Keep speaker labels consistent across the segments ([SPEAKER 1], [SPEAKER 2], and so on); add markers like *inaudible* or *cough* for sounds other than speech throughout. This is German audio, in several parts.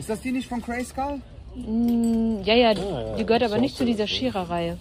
[SPEAKER 1] Ist das die nicht von Cray Skull?
[SPEAKER 2] Mm, ja, ja, die gehört aber nicht zu dieser Schierer-Reihe.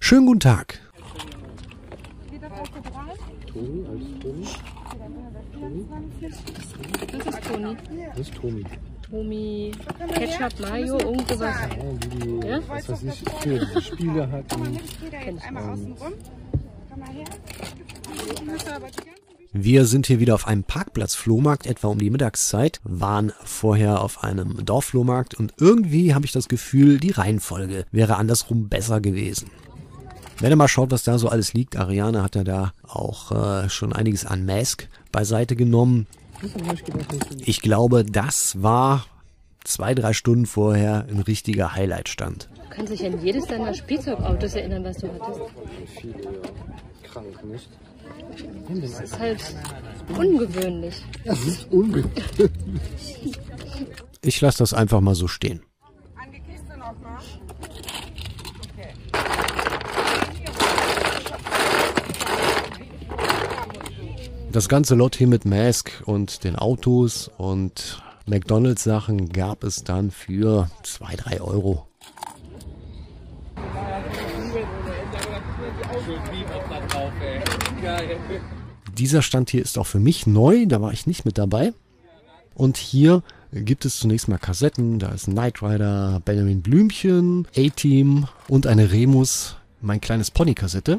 [SPEAKER 3] Schönen guten Tag.
[SPEAKER 2] Das ist Toni.
[SPEAKER 3] Das ist Tomi.
[SPEAKER 2] Tomi, Ketchup, Mayo, irgendwas.
[SPEAKER 3] Ja, die, die
[SPEAKER 2] Ja?
[SPEAKER 3] was weiß ich, für Spiele hat.
[SPEAKER 4] Einmal außen rum. Komm mal her.
[SPEAKER 3] Wir sind hier wieder auf einem Parkplatz-Flohmarkt, etwa um die Mittagszeit, waren vorher auf einem Dorfflohmarkt und irgendwie habe ich das Gefühl, die Reihenfolge wäre andersrum besser gewesen. Wenn ihr mal schaut, was da so alles liegt, Ariane hat ja da auch äh, schon einiges an Mask beiseite genommen. Ich glaube, das war zwei, drei Stunden vorher ein richtiger Highlight-Stand.
[SPEAKER 2] Du kannst dich an jedes deiner Spielzeugautos erinnern, was du hattest.
[SPEAKER 3] Krank, nicht?
[SPEAKER 2] Das ist halt ungewöhnlich.
[SPEAKER 3] Das ist ungewöhnlich. Ich lasse das einfach mal so stehen.
[SPEAKER 4] an die Kiste noch mal.
[SPEAKER 3] Das ganze Lot hier mit Mask und den Autos und McDonalds Sachen gab es dann für 2, 3 Euro. Dieser Stand hier ist auch für mich neu, da war ich nicht mit dabei. Und hier gibt es zunächst mal Kassetten, da ist Knight Rider, Benjamin Blümchen, A-Team und eine Remus, mein kleines Pony-Kassette.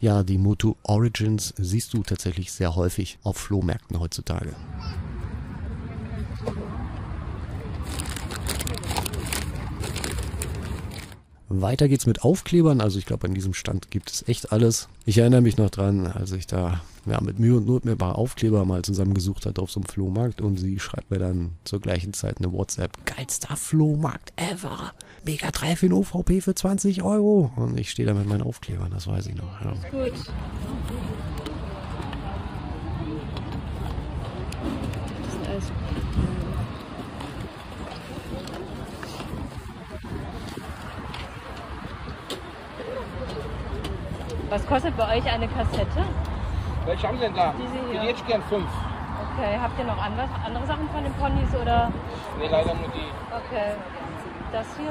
[SPEAKER 3] Ja, die Moto Origins siehst du tatsächlich sehr häufig auf Flohmärkten heutzutage. Weiter geht's mit Aufklebern. Also ich glaube, an diesem Stand gibt es echt alles. Ich erinnere mich noch dran, als ich da ja, mit Mühe und Not mir ein paar Aufkleber mal zusammengesucht hatte auf so einem Flohmarkt und sie schreibt mir dann zur gleichen Zeit eine WhatsApp. Geilster Flohmarkt ever. Mega 3 für den OVP für 20 Euro. Und ich stehe da mit meinen Aufklebern, das weiß ich noch. Ja.
[SPEAKER 2] Gut. Das sind alles. Was kostet bei euch eine Kassette?
[SPEAKER 1] Welche haben Sie denn da?
[SPEAKER 2] Diese hier.
[SPEAKER 1] Ich hätte gern fünf.
[SPEAKER 2] Okay, habt ihr noch andere, andere Sachen von den Ponys oder?
[SPEAKER 1] Nee, leider nur die.
[SPEAKER 2] Okay. Das hier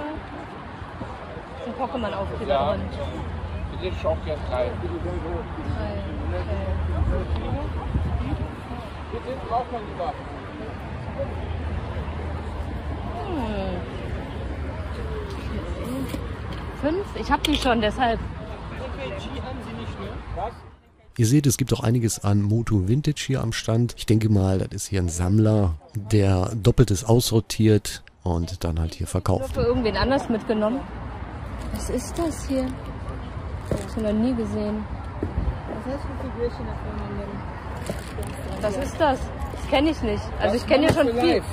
[SPEAKER 2] sind Pokémon-Aufkleber
[SPEAKER 1] Ja.
[SPEAKER 2] drin.
[SPEAKER 1] Die hätte ich auch gern drei.
[SPEAKER 2] Okay.
[SPEAKER 1] Bitte braucht man lieber.
[SPEAKER 2] Fünf? Ich hab die schon, deshalb.
[SPEAKER 3] Ihr seht, es gibt auch einiges an Moto Vintage hier am Stand. Ich denke mal, das ist hier ein Sammler, der Doppeltes aussortiert und dann halt hier verkauft.
[SPEAKER 2] für irgendwen anders mitgenommen. Was ist das hier? Das hab ich noch nie gesehen. Was ist das? Das kenne ich nicht. Also ich kenne ja schon
[SPEAKER 1] Mami
[SPEAKER 2] viel.
[SPEAKER 1] Live.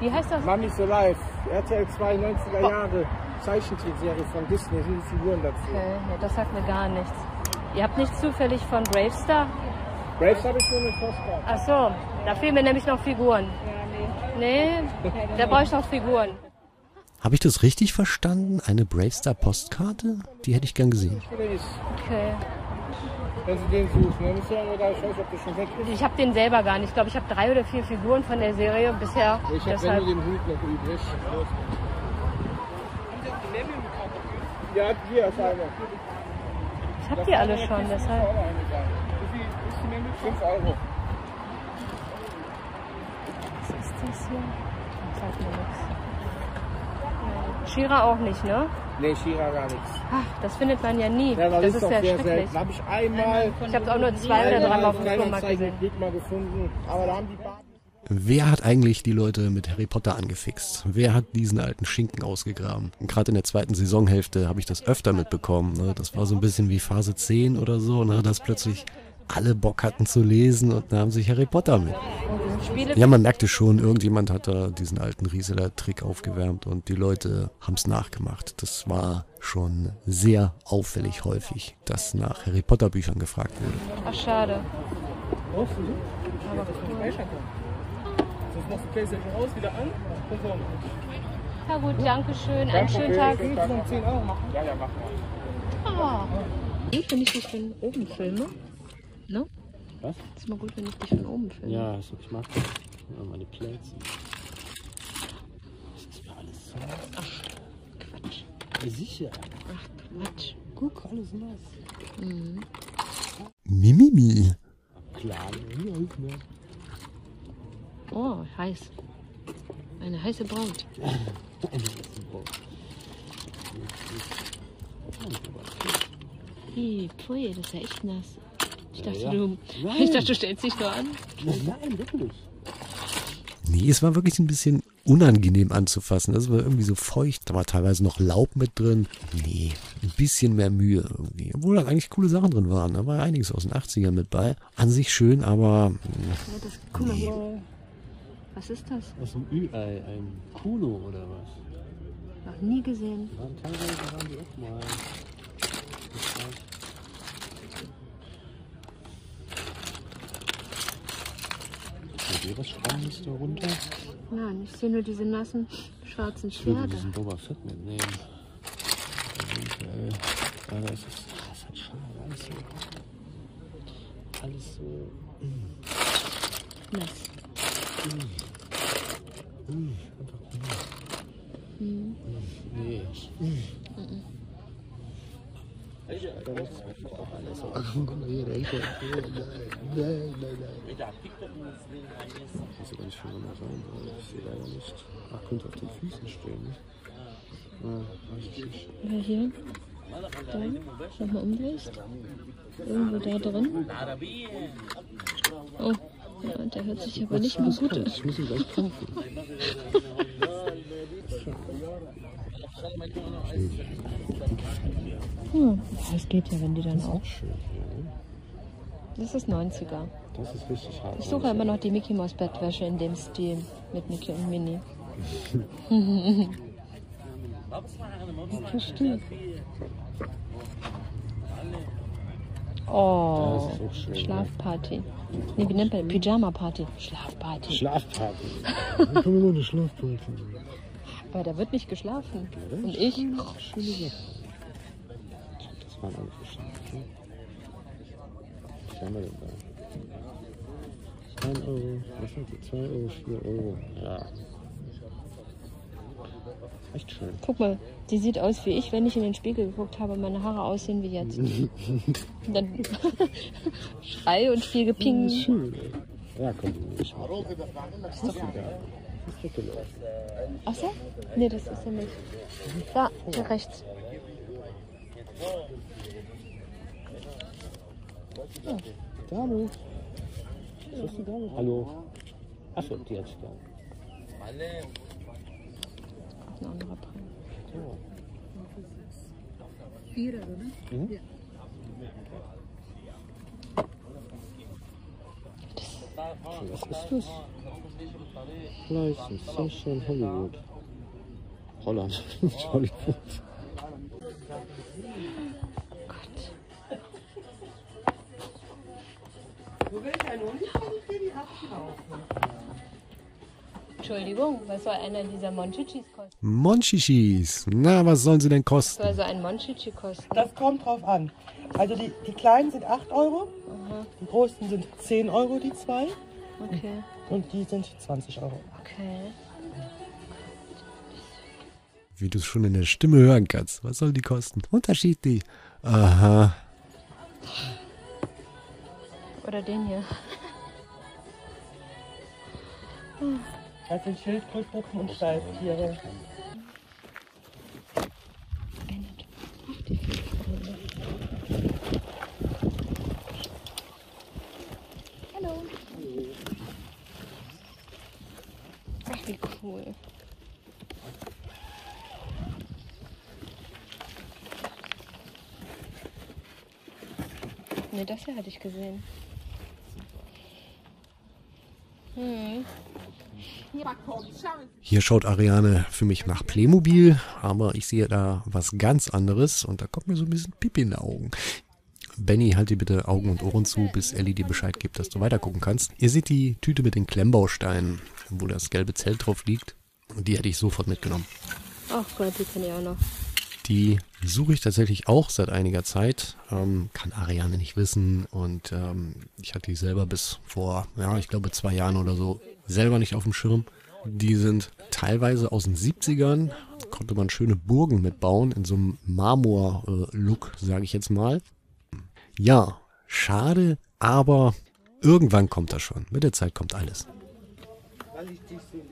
[SPEAKER 2] Wie heißt das?
[SPEAKER 1] Mami so live. RTL 2 90er Jahre. Zeichentrickserie von Disney. Sind die Figuren dazu.
[SPEAKER 2] Okay, ja, das sagt mir gar nichts. Ihr habt nicht zufällig von Bravestar?
[SPEAKER 1] Braves habe ich nur mit Postcard.
[SPEAKER 2] Ach so, da fehlen mir nämlich noch Figuren. Nee, da brauche ich noch Figuren.
[SPEAKER 3] Habe ich das richtig verstanden? Eine Bravestar Postkarte? Die hätte ich gern gesehen.
[SPEAKER 2] Okay.
[SPEAKER 1] wenn Sie den suchen. Dann müssen wir da, ich weiß ob das schon weg ist.
[SPEAKER 2] Ich habe den selber gar nicht. Ich glaube, ich habe drei oder vier Figuren von der Serie bisher.
[SPEAKER 1] Ich habe nur den Hut noch übrig. Ja, hier ist einer.
[SPEAKER 2] Ich habe die alle schon, deshalb.
[SPEAKER 1] Auch noch eine da. Wie viel ist die Menge? 5 Euro.
[SPEAKER 2] Was ist das hier? Das sagt mir nichts. Shira auch nicht, ne?
[SPEAKER 1] Nee, Shira gar nichts.
[SPEAKER 2] Ach, das findet man ja nie.
[SPEAKER 1] Ja,
[SPEAKER 2] das ist
[SPEAKER 1] doch
[SPEAKER 2] ja
[SPEAKER 1] sehr
[SPEAKER 2] schrecklich.
[SPEAKER 1] selten. Habe ich einmal,
[SPEAKER 2] Ich habe es auch nur zwei oder dreimal auf dem
[SPEAKER 1] auf
[SPEAKER 2] Flohmarkt gesehen.
[SPEAKER 1] Mal gefunden. Aber da haben die Barbie
[SPEAKER 3] Wer hat eigentlich die Leute mit Harry Potter angefixt? Wer hat diesen alten Schinken ausgegraben? Gerade in der zweiten Saisonhälfte habe ich das öfter mitbekommen. Ne? Das war so ein bisschen wie Phase 10 oder so, ne? dass plötzlich alle Bock hatten zu lesen und nahmen sich Harry Potter mit. Ja, man merkte schon, irgendjemand hat da diesen alten Rieseler-Trick aufgewärmt und die Leute haben es nachgemacht. Das war schon sehr auffällig häufig, dass nach Harry Potter Büchern gefragt wurde.
[SPEAKER 2] Ach, schade. Aber cool.
[SPEAKER 1] Sonst machst du Playstation aus, wieder an. Und so.
[SPEAKER 2] Ja gut, danke schön. Einen schönen Tag.
[SPEAKER 1] Kannst du noch 10 Euro machen? Ja, ja, mach mal.
[SPEAKER 2] Ah. Gut, wenn ich dich von oben filme. Ne?
[SPEAKER 5] Was?
[SPEAKER 2] Ist mal gut, wenn ich dich von oben filme.
[SPEAKER 5] Ja, also ich mag das. Ja, meine Plätze. Das ist mir alles so.
[SPEAKER 2] Ach, Quatsch.
[SPEAKER 5] Ja, sicher.
[SPEAKER 2] Ach, Quatsch.
[SPEAKER 5] Guck, alles nass.
[SPEAKER 2] Mhm.
[SPEAKER 3] Mimimi.
[SPEAKER 5] Klar, hier ist ne?
[SPEAKER 2] Oh, heiß. Eine heiße Braut. Hi, pfui, das ist ja echt nass. Ich dachte,
[SPEAKER 5] Ja, ja.
[SPEAKER 2] du, ich dachte, du stellst dich nur an.
[SPEAKER 5] Nein, wirklich.
[SPEAKER 3] Nee, es war wirklich ein bisschen unangenehm anzufassen. Das war irgendwie so feucht. Da war teilweise noch Laub mit drin. Nee, ein bisschen mehr Mühe irgendwie. Obwohl da eigentlich coole Sachen drin waren. Da war einiges aus den 80ern mit bei. An sich schön, aber
[SPEAKER 2] Ja, das, guck mal hier. Was ist das?
[SPEAKER 5] Was ist ein Ü-Ei? Ein Kuno oder was?
[SPEAKER 2] Noch nie gesehen.
[SPEAKER 5] Waren teilweise waren die auch mal. Das Seht ihr was Spannendes da runter?
[SPEAKER 2] Nein, ich sehe nur diese nassen schwarzen
[SPEAKER 5] Ich würde
[SPEAKER 2] Schwerter.
[SPEAKER 5] diesen Boba Fett mitnehmen. Eventuell. Ja, da ist es. Ah, ist halt schon alles so. Alles so.
[SPEAKER 2] Nass.
[SPEAKER 5] Mm, einfach. Mm. Mm, nee. Da muss es doch alles so. Guck mal hier, Hecke. Nein, nein, nein. Ich weiß gar nicht, wo man da rein soll. Ich sehe leider nicht. Ach, könnte auf den Füßen stehen, ne? Ah, weiß ich nicht.
[SPEAKER 2] Ja, hier. Da. Nochmal umdrehst. Irgendwo da drin. Oh, ja, der hört sich aber nicht mehr gut an.
[SPEAKER 5] ich. Muss ihn gleich kaufen. *laughs*
[SPEAKER 2] Hm, das geht ja, wenn die dann auch.
[SPEAKER 5] Auch schön hier?
[SPEAKER 2] Das ist 90er.
[SPEAKER 5] Das ist richtig hart.
[SPEAKER 2] Ich suche immer noch die Mickey Mouse Bettwäsche in dem Stil mit Mickey und Minnie. *laughs* *laughs* Verstehe. Oh,
[SPEAKER 5] schön,
[SPEAKER 2] Schlafparty. Nee, wie nennt man Pyjama-Party? Schlafparty.
[SPEAKER 5] Schlafparty. *laughs* Dann können wir noch eine Schlafparty machen.
[SPEAKER 2] Aber da wird nicht geschlafen. Und ich?
[SPEAKER 5] Schöne Sache. Das waren alle verschiedene. Was haben wir denn da? 1 Euro, was sind die? 2 Euro, 4 Euro. Ja. Echt schön.
[SPEAKER 2] Guck mal, die sieht aus wie ich, wenn ich in den Spiegel geguckt habe. Meine Haare aussehen wie jetzt. Und *laughs* dann *laughs* Schrei und viel Geping.
[SPEAKER 5] Schön, ey. Ja, komm, ich mach. Ist doch egal. Ist.
[SPEAKER 2] Ach so? Nee, das ist ja nicht. Da, hier rechts.
[SPEAKER 5] Ist die Dame? Hallo. Achso, die hat sich da.
[SPEAKER 2] Auch ein anderer Preis.
[SPEAKER 5] So. Was ist das? License, Sunshine Hollywood. Holland, *laughs* nicht Hollywood.
[SPEAKER 2] Entschuldigung, was soll einer dieser Monchichis kosten?
[SPEAKER 3] Monchichis. Na, was sollen sie denn
[SPEAKER 2] Was
[SPEAKER 3] kosten?
[SPEAKER 2] soll so ein Monchichi kosten?
[SPEAKER 6] Das kommt drauf an. Also die, die kleinen sind 8 Euro, die großen sind 10 Euro die zwei
[SPEAKER 2] Okay,
[SPEAKER 6] und die sind 20 Euro.
[SPEAKER 2] okay.
[SPEAKER 3] Wie du es schon in der Stimme hören kannst. Was sollen die kosten? Unterschiedlich. Aha.
[SPEAKER 2] Oder den hier. *laughs*
[SPEAKER 6] Das sind Schildkrötpuppen und Steiftiere.
[SPEAKER 2] Ach, wie cool. Ne, das hier hatte ich gesehen.
[SPEAKER 3] Hier schaut Ariane für mich nach Playmobil, aber ich sehe da was ganz anderes und da kommt mir so ein bisschen Pipi in die Augen. Benny, halt dir bitte Augen und Ohren zu, bis Ellie dir Bescheid gibt, dass du weitergucken kannst. Ihr seht die Tüte mit den Klemmbausteinen, wo das gelbe Zelt drauf liegt. Und die hätte ich sofort mitgenommen.
[SPEAKER 2] Ach Gott, die kann ich auch noch.
[SPEAKER 3] Die suche ich tatsächlich auch seit einiger Zeit. Ähm, kann Ariane nicht wissen. Und ähm, ich hatte die selber bis vor, ja, ich glaube zwei Jahren oder so selber nicht auf dem Schirm. Die sind teilweise aus den 70ern. Konnte man schöne Burgen mitbauen in so einem Marmor-Look, sage ich jetzt mal. Ja, schade, aber irgendwann kommt das schon. Mit der Zeit kommt alles.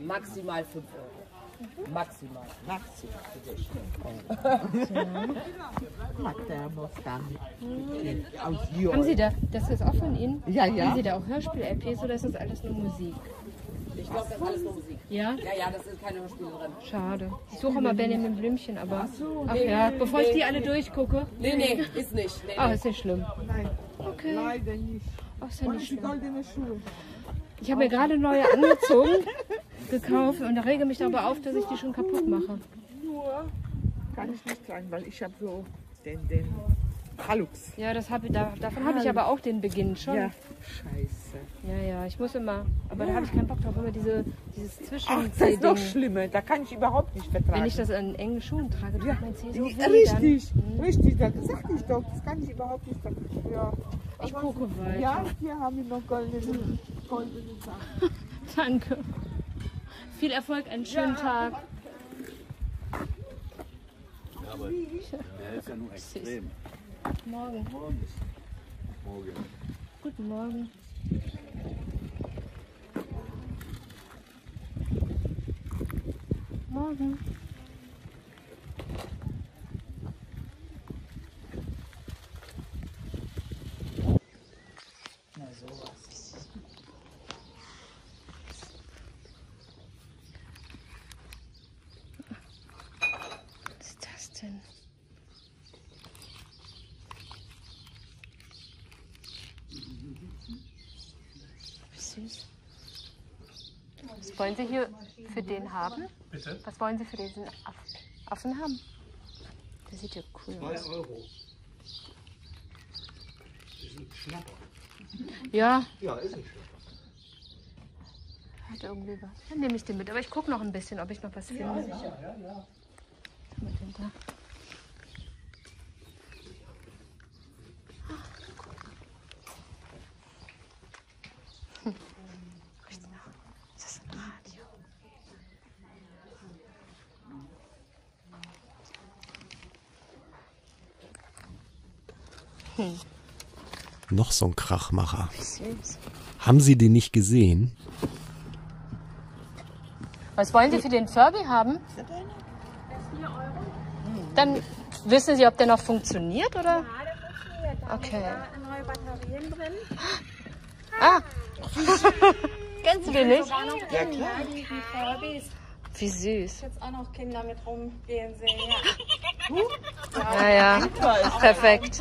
[SPEAKER 7] Maximal 5 Euro. Maximal.
[SPEAKER 2] Haben Sie da, das ist auch von Ihnen?
[SPEAKER 6] Ja, ja.
[SPEAKER 2] Haben Sie da auch Hörspiel-LPs oder ist das alles nur Musik?
[SPEAKER 7] Ich glaube, das ist alles nur Musik.
[SPEAKER 2] Ja?
[SPEAKER 7] Ja, ja, das sind keine Hörspiele drin.
[SPEAKER 2] Schade. Ich suche immer Benjamin Blümchen, aber. Ach ja, bevor ich die alle durchgucke.
[SPEAKER 7] Nee, nee, ist nicht. Nee,
[SPEAKER 2] Ah,
[SPEAKER 7] nee.
[SPEAKER 2] ist nicht schlimm. Okay.
[SPEAKER 1] Leider nicht.
[SPEAKER 2] Ach, ist ja nicht schlimm. Ich habe mir gerade neue angezogen, *laughs* gekauft und rege mich darüber auf, dass ich die schon kaputt mache.
[SPEAKER 1] Nur kann ich nicht sagen, weil ich habe so den, den Halux.
[SPEAKER 2] Ja, das hab, ich- da, davon habe ich aber auch den Beginn schon.
[SPEAKER 1] Ja.
[SPEAKER 2] Ja,
[SPEAKER 1] Scheiße.
[SPEAKER 2] ja, ich muss immer. Aber da habe ich keinen Bock drauf, immer diese, dieses
[SPEAKER 1] Ach, das ist noch
[SPEAKER 2] Zwischending.
[SPEAKER 1] schlimmer. Da kann ich überhaupt nicht vertragen.
[SPEAKER 2] Wenn ich das in engen Schuhen trage, tut mein Zeh so weh.
[SPEAKER 1] richtig,
[SPEAKER 2] Dann.
[SPEAKER 1] richtig. Das sag ich doch. Das kann ich überhaupt nicht vertragen. Ja.
[SPEAKER 2] Ich gucke weiter.
[SPEAKER 1] ja, hier haben wir noch goldene, goldene Sachen. *laughs*
[SPEAKER 2] Danke. Viel Erfolg, einen schönen Tag.
[SPEAKER 8] Der ist ja nur extrem.
[SPEAKER 2] Morgen. Guten Morgen. Morgen. Was ist das denn? Wie süß. Was wollen Sie hier für den haben? Bitte? Was wollen Sie für diesen Aff Affen haben? Der sieht ja cool aus.
[SPEAKER 5] Euro. Ist ein Schnapper.
[SPEAKER 2] Ja,
[SPEAKER 5] Ja, ist ein Schnapper.
[SPEAKER 2] hat irgendwie was. Dann nehme ich den mit. Aber ich gucke noch ein bisschen, ob ich noch was finde. Ja, sicher, ja, ja. Was haben wir denn da? Ach, guck. Hm. Riecht's nach? Ist das ein Radio?
[SPEAKER 3] Noch so ein Krachmacher.
[SPEAKER 2] Süß.
[SPEAKER 3] Haben Sie den nicht gesehen?
[SPEAKER 2] Was wollen Sie für den Furby haben? Dann wissen Sie, ob der noch funktioniert, oder? Okay.
[SPEAKER 4] Neue Batterien drin.
[SPEAKER 2] Ah. *laughs* Kennst du den nicht?
[SPEAKER 4] Ja, klar. Die, Furbys.
[SPEAKER 2] Wie süß.
[SPEAKER 4] Jetzt auch noch Kinder mit rumgehen sehen.
[SPEAKER 2] Ja, *laughs* ja. Perfekt.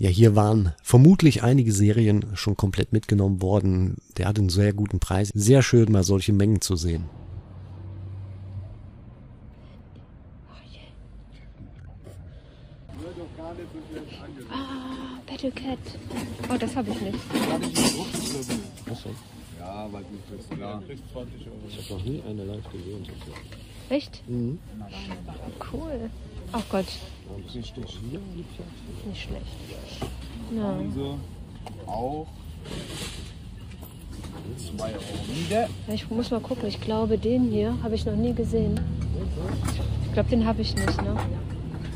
[SPEAKER 2] Ja,
[SPEAKER 3] hier waren vermutlich einige Serien schon komplett mitgenommen worden. Der hat einen sehr guten Preis. Sehr schön, mal solche Mengen zu sehen.
[SPEAKER 2] Ah, Battle Cat. Oh, das habe ich nicht.
[SPEAKER 8] Ja, weil du bist klar.
[SPEAKER 5] Ich habe noch nie eine live gesehen.
[SPEAKER 2] Echt?
[SPEAKER 5] Mhm.
[SPEAKER 2] Cool. Oh Gott,
[SPEAKER 5] fertig.
[SPEAKER 2] nicht schlecht. Ja.
[SPEAKER 8] So, auch 2 Euro wieder.
[SPEAKER 2] Ich muss mal gucken. Ich glaube, den hier habe ich noch nie gesehen. Ich glaube, den habe ich nicht, ne?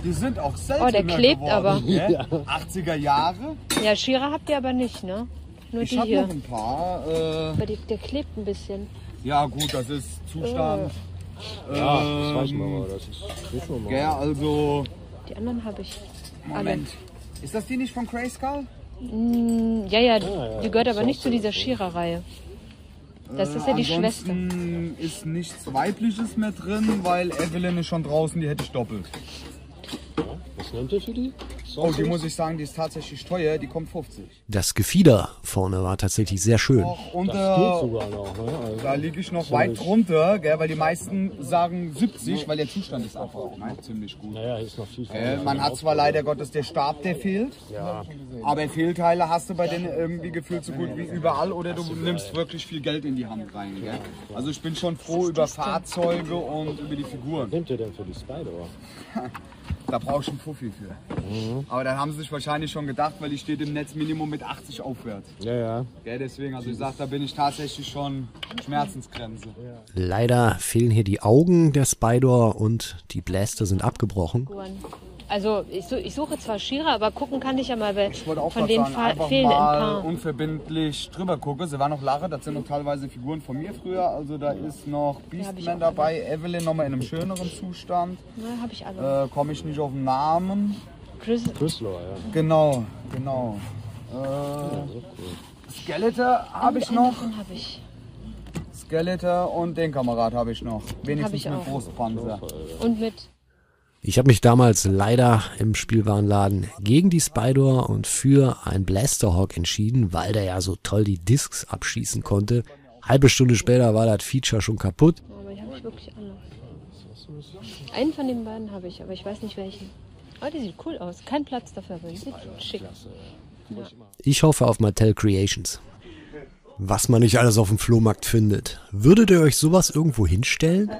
[SPEAKER 8] Die sind auch seltener
[SPEAKER 2] Oh, der klebt
[SPEAKER 8] geworden,
[SPEAKER 2] aber. *laughs*
[SPEAKER 8] gell? 80er Jahre.
[SPEAKER 2] Ja, Shira habt ihr aber nicht, ne? Nur
[SPEAKER 8] Ich
[SPEAKER 2] die
[SPEAKER 8] habe
[SPEAKER 2] hier.
[SPEAKER 8] noch ein paar. Äh,
[SPEAKER 2] Aber die, der klebt ein bisschen.
[SPEAKER 8] ja gut, das ist Zustand.
[SPEAKER 5] Ja, das weiß
[SPEAKER 8] Ähm,
[SPEAKER 5] man aber. Das ist nicht normal.
[SPEAKER 8] Gell, also,
[SPEAKER 2] Die anderen habe ich.
[SPEAKER 8] Moment. Ist das die nicht von Cray Skull?
[SPEAKER 2] Mm, ja, ja,
[SPEAKER 5] ja,
[SPEAKER 2] die gehört aber nicht zu dieser Shira-Reihe. Das ist ja die Schwester.
[SPEAKER 8] Ansonsten ist nichts Weibliches mehr drin, weil Evelyn ist schon draußen, die hätte ich doppelt.
[SPEAKER 5] Was nimmt ihr für die?
[SPEAKER 8] Oh, die muss ich sagen, die ist tatsächlich teuer, die kommt 50.
[SPEAKER 3] Das Gefieder vorne war tatsächlich sehr schön.
[SPEAKER 8] Auch
[SPEAKER 5] Das geht sogar noch. Ne? Also,
[SPEAKER 8] da liege ich noch weit drunter, gell, weil die meisten sagen 70, weil der Zustand ist einfach auch noch ziemlich gut.
[SPEAKER 5] naja, ist noch viel
[SPEAKER 8] Äh, man hat zwar leider Gottes der Stab, der fehlt,
[SPEAKER 5] Ja,
[SPEAKER 8] aber Fehlteile hast du bei denen irgendwie gefühlt so gut wie überall oder du nimmst wirklich viel Geld in die Hand rein. Gell? Also ich bin schon froh über Fahrzeuge und über die Figuren.
[SPEAKER 5] was nimmt ihr denn für die Spider? *laughs*
[SPEAKER 8] Da brauche ich einen Fuffi für. Aber dann haben sie sich wahrscheinlich schon gedacht, weil die steht im Netz Minimum mit 80 aufwärts.
[SPEAKER 5] Ja, ja.
[SPEAKER 8] Gell, deswegen, also ich sag, da bin ich tatsächlich schon Schmerzensgrenze.
[SPEAKER 3] Leider fehlen hier die Augen der Spider und die Blaster sind abgebrochen.
[SPEAKER 2] Also ich, su- ich suche zwar Shira, aber gucken kann ich ja mal, weil
[SPEAKER 8] Ich wollte auch
[SPEAKER 2] von denen
[SPEAKER 8] sagen,
[SPEAKER 2] fa-
[SPEAKER 8] einfach
[SPEAKER 2] fehlen ein
[SPEAKER 8] mal
[SPEAKER 2] paar.
[SPEAKER 8] unverbindlich drüber gucke. Sie war noch Lache, das sind noch teilweise Figuren von mir früher. Also da ist noch
[SPEAKER 2] hab
[SPEAKER 8] Beastman dabei, Evelyn nochmal in einem schöneren Zustand.
[SPEAKER 2] Na, habe ich alle.
[SPEAKER 8] Äh, Komme ich nicht auf den Namen.
[SPEAKER 2] Chris,
[SPEAKER 5] Chrysler, ja.
[SPEAKER 8] Genau, genau. Äh, Skeletor habe ich noch.
[SPEAKER 2] Den habe ich.
[SPEAKER 8] Skeletor und den Kamerad habe ich noch. Wenigstens
[SPEAKER 2] ich
[SPEAKER 8] mit. Brustpanzer.
[SPEAKER 2] Und mit.
[SPEAKER 3] Ich habe mich damals leider im Spielwarenladen gegen die Spider und für ein Blasterhawk entschieden, weil der ja so toll die Discs abschießen konnte. Halbe Stunde später war das Feature schon kaputt.
[SPEAKER 2] Aber die habe ich wirklich alle. Einen von den beiden habe ich, aber ich weiß nicht welchen. Oh, die sieht cool aus. Kein Platz dafür, aber die sieht schick.
[SPEAKER 3] Ich hoffe auf Mattel Creations. Was man nicht alles auf dem Flohmarkt findet. Würdet ihr euch sowas irgendwo hinstellen?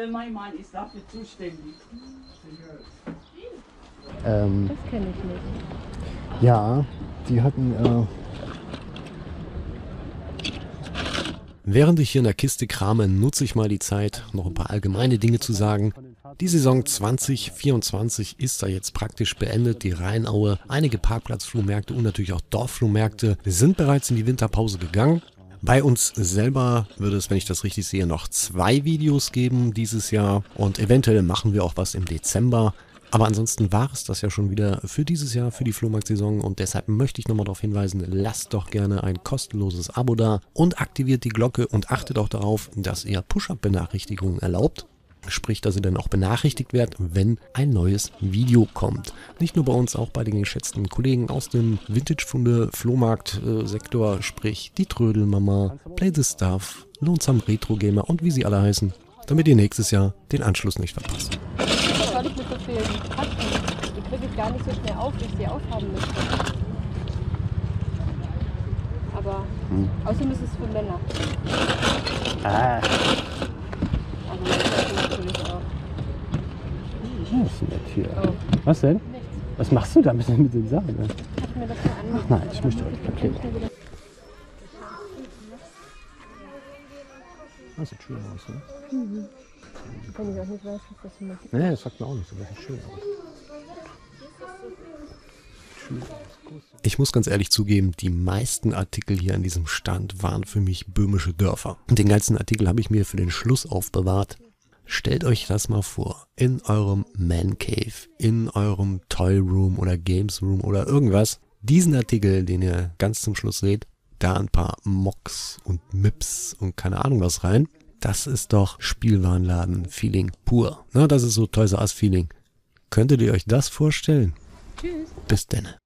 [SPEAKER 9] Äh, mein Mann ist dafür zuständig.
[SPEAKER 3] Ähm,
[SPEAKER 2] Das kenne ich nicht.
[SPEAKER 3] ja, die hatten. Äh Während ich hier in der Kiste krame, nutze ich mal die Zeit, noch ein paar allgemeine Dinge zu sagen. Die Saison 2024 ist da jetzt praktisch beendet. Die Rheinaue, einige Parkplatzflohmärkte und natürlich auch Dorfflohmärkte sind bereits in die Winterpause gegangen. Bei uns selber wird es, wenn ich das richtig sehe, noch zwei Videos geben dieses Jahr und eventuell machen wir auch was im Dezember. Aber ansonsten war es das ja schon wieder für dieses Jahr, für die Flohmarkt-Saison und deshalb möchte ich nochmal darauf hinweisen, lasst doch gerne ein kostenloses Abo da und aktiviert die Glocke und achtet auch darauf, dass ihr Push-Up-Benachrichtigungen erlaubt. Sprich, dass ihr dann auch benachrichtigt werdet, wenn ein neues Video kommt. Nicht nur bei uns, auch bei den geschätzten Kollegen aus dem Vintage-Funde-Flohmarkt-Sektor, sprich die Trödelmama, Play the Stuff, Lonesome Retro Gamer und wie sie alle heißen, damit ihr nächstes Jahr den Anschluss nicht verpasst.
[SPEAKER 2] Was soll ich mit so vielen Taschen? Die kriege ich gar nicht so schnell auf, wie ich sie aufhaben möchte. Aber außerdem ist es für Männer.
[SPEAKER 5] Ah,
[SPEAKER 2] auch.
[SPEAKER 5] Was ist denn das hier? Was denn? Was machst du da mit, mit den Sachen? ne?
[SPEAKER 2] Ich hab mir das mal angeguckt.
[SPEAKER 5] Nein, ich möchte euch Paket. Das sieht schön aus, ne?
[SPEAKER 2] Wenn ich auch nicht weiß, was das ist.
[SPEAKER 5] Nee, das sagt mir auch nicht so, das sieht schön aus.
[SPEAKER 3] Ich muss ganz ehrlich zugeben, die meisten Artikel hier an diesem Stand waren für mich böhmische Dörfer. Und den ganzen Artikel habe ich mir für den Schluss aufbewahrt. Stellt euch das mal vor. In eurem Man Cave, in eurem Toy Room oder Games Room oder irgendwas. Diesen Artikel, den ihr ganz zum Schluss seht, da ein paar Mocks und Mips und keine Ahnung was rein. Das ist doch Spielwarenladen-Feeling pur. Na, das ist so Toys R Us Feeling. Könntet ihr euch das vorstellen?
[SPEAKER 2] Tschüss.
[SPEAKER 3] Bis denne.